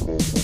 Mm-hmm.